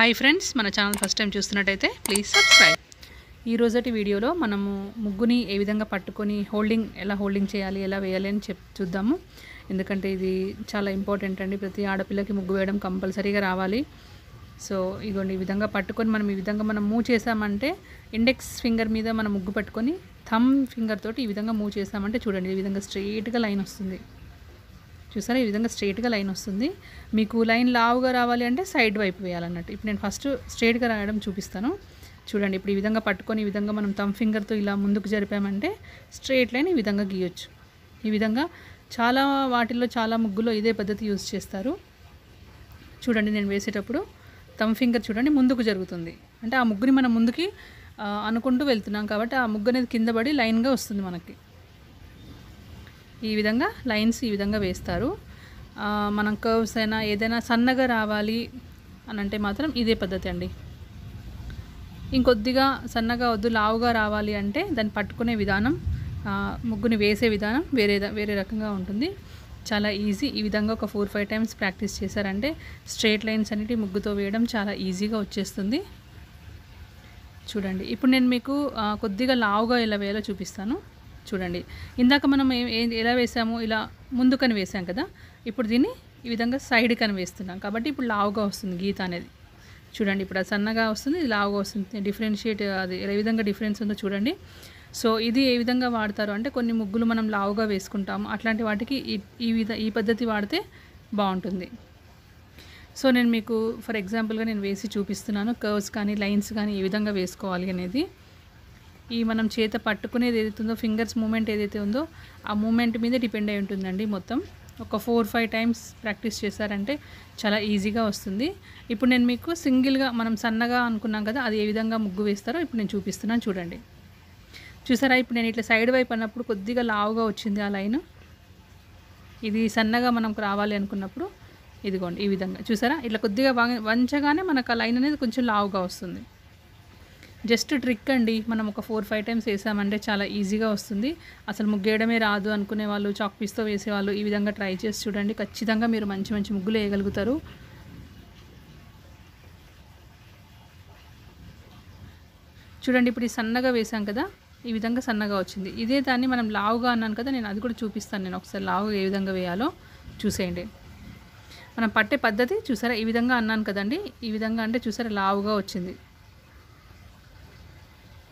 Hi friends మన channel first time చూస్తున్నట్టయితే please subscribe ఈ రోజటి వీడియోలో మనము ముగ్గుని ఏ విధంగా పట్టుకొని హోల్డింగ్ ఎలా హోల్డింగ్ చేయాలి ఎలా వేయాలి అని చెప్ చూద్దాము. ఎందుకంటే ఇది చాలా ఇంపార్టెంట్ అండి. ప్రతి ఆడపిల్లకి ముగ్గు వేయడం కంపల్సరీగా రావాలి. సో ఇదిగోండి ఈ విధంగా పట్టుకొని మనం ఈ విధంగా మనం మూవ్ చేసామంటే ఇండెక్స్ ఫింగర్ మీద మనం ముగ్గు పట్టుకొని థమ్ ఫింగర్ తోటి ఈ విధంగా మూవ్ చేసామంటే చూడండి ఈ విధంగా స్ట్రెయిట్గా లైన్ వస్తుంది. చూసారా? ఈ విధంగా స్ట్రైట్గా లైన్ వస్తుంది. మీకు లైన్ లావుగా రావాలి అంటే సైడ్ వైపు వేయాలన్నట్టు. ఇప్పుడు నేను ఫస్ట్ స్ట్రైట్గా రాయడం చూపిస్తాను. చూడండి ఇప్పుడు ఈ విధంగా పట్టుకొని ఈ విధంగా మనం తమ్ ఫింగర్తో ఇలా ముందుకు జరిపామంటే స్ట్రైట్ లైన్ ఈ విధంగా గీయొచ్చు. ఈ విధంగా చాలా వాటిల్లో చాలా ముగ్గులో ఇదే పద్ధతి యూజ్ చేస్తారు. చూడండి నేను వేసేటప్పుడు తమ్ ఫింగర్ చూడండి ముందుకు జరుగుతుంది. అంటే ఆ ముగ్గుని మనం ముందుకి అనుకుంటూ వెళ్తున్నాం కాబట్టి ఆ ముగ్గు అనేది కింద పడి లైన్గా వస్తుంది మనకి. ఈ విధంగా లైన్స్ ఈ విధంగా వేస్తారు. మనం కర్వ్స్ అయినా ఏదైనా సన్నగా రావాలి అని అంటే మాత్రం ఇదే పద్ధతి అండి. ఇంకొద్దిగా సన్నగా వద్దు లావుగా రావాలి అంటే దాన్ని పట్టుకునే విధానం ముగ్గుని వేసే విధానం వేరే వేరే రకంగా ఉంటుంది. చాలా ఈజీ. ఈ విధంగా ఒక ఫోర్ ఫైవ్ టైమ్స్ ప్రాక్టీస్ చేశారంటే స్ట్రైట్ లైన్స్ అనేటి ముగ్గుతో వేయడం చాలా ఈజీగా వచ్చేస్తుంది. చూడండి. ఇప్పుడు నేను మీకు కొద్దిగా లావుగా ఎలా వేయాలో చూపిస్తాను. చూడండి. ఇందాక మనం ఏ ఎలా వేసాము ఇలా ముందుకని వేసాం కదా ఇప్పుడు దీన్ని ఈ విధంగా సైడ్ కని వేస్తున్నాం. కాబట్టి ఇప్పుడు లావుగా వస్తుంది గీత అనేది. చూడండి ఇప్పుడు అది సన్నగా వస్తుంది ఇది లావుగా వస్తుంది. డిఫరెన్షియేట్ అది ఏ విధంగా డిఫరెన్స్ ఉందో చూడండి. సో ఇది ఏ విధంగా వాడతారు అంటే కొన్ని ముగ్గులు మనం లావుగా వేసుకుంటాము. అట్లాంటి వాటికి ఈ ఈ విధ ఈ పద్ధతి వాడితే బాగుంటుంది. సో నేను మీకు ఫర్ ఎగ్జాంపుల్గా నేను వేసి చూపిస్తున్నాను. కర్వ్స్ కానీ లైన్స్ కానీ ఏ విధంగా వేసుకోవాలి అనేది. ఈ మనం చేత పట్టుకునేది ఏదైతే ఉందో ఫింగర్స్ మూమెంట్ ఏదైతే ఉందో ఆ మూమెంట్ మీద డిపెండ్ అయి ఉంటుందండి మొత్తం. ఒక ఫోర్ ఫైవ్ టైమ్స్ ప్రాక్టీస్ చేశారంటే చాలా ఈజీగా వస్తుంది. ఇప్పుడు నేను మీకు సింగిల్గా మనం సన్నగా అనుకున్నాం కదా అది ఏ విధంగా ముగ్గు వేస్తారో ఇప్పుడు నేను చూపిస్తున్నాను చూడండి. చూసారా? ఇప్పుడు నేను ఇట్లా సైడ్ వైపు అన్నప్పుడు కొద్దిగా లావుగా వచ్చింది ఆ లైన్. ఇది సన్నగా మనకు రావాలి అనుకున్నప్పుడు ఇదిగోండి ఈ విధంగా. చూసారా? ఇట్లా కొద్దిగా వం- వంచగానే మనకు ఆ లైన్ అనేది కొంచెం లావుగా వస్తుంది. జస్ట్ ట్రిక్ అండి. మనం ఒక ఫోర్ ఫైవ్ టైమ్స్ వేసామంటే చాలా ఈజీగా వస్తుంది. అసలు ముగ్గేయడమే రాదు అనుకునే వాళ్ళు చాక్ పీస్తో వేసేవాళ్ళు ఈ విధంగా ట్రై చేసి చూడండి. ఖచ్చితంగా మీరు మంచి మంచి ముగ్గులు వేయగలుగుతారు. చూడండి ఇప్పుడు ఈ సన్నగా వేసాం కదా ఈ విధంగా సన్నగా వచ్చింది. ఇదే దాన్ని మనం లావుగా అన్నాను కదా నేను అది కూడా చూపిస్తాను. నేను ఒకసారి లావుగా ఏ విధంగా వేయాలో చూసేయండి. మనం పట్టే పద్ధతి చూసారా? ఈ విధంగా అన్నాను కదండి. ఈ విధంగా అంటే చూసారా? లావుగా వచ్చింది.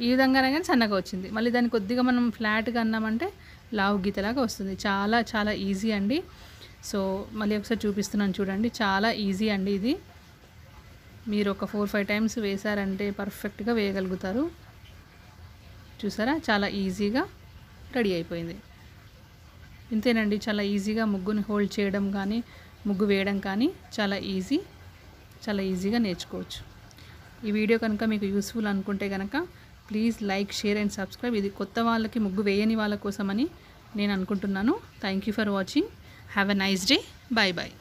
ఈ విధంగానే కానీ సన్నగా వచ్చింది. మళ్ళీ దాన్ని కొద్దిగా మనం ఫ్లాట్గా అన్నామంటే లావు గీతలాగా వస్తుంది. చాలా చాలా ఈజీ అండి. సో మళ్ళీ ఒకసారి చూపిస్తున్నాను చూడండి. చాలా ఈజీ అండి ఇది. మీరు ఒక ఫోర్ ఫైవ్ టైమ్స్ వేశారంటే పర్ఫెక్ట్గా వేయగలుగుతారు. చూసారా? చాలా ఈజీగా రెడీ అయిపోయింది. ఇంతేనండి. చాలా ఈజీగా ముగ్గుని హోల్డ్ చేయడం కానీ ముగ్గు వేయడం కానీ చాలా ఈజీ చాలా ఈజీగా నేర్చుకోవచ్చు. ఈ వీడియో కనుక మీకు యూస్ఫుల్ అనుకుంటే కనుక please like share and subscribe. ఇది కొత్త వాళ్ళకి ముగ్గు వేయని వాళ్ళ కోసమని నేను అనుకుంటున్నాను. Thank you for watching have a nice day bye bye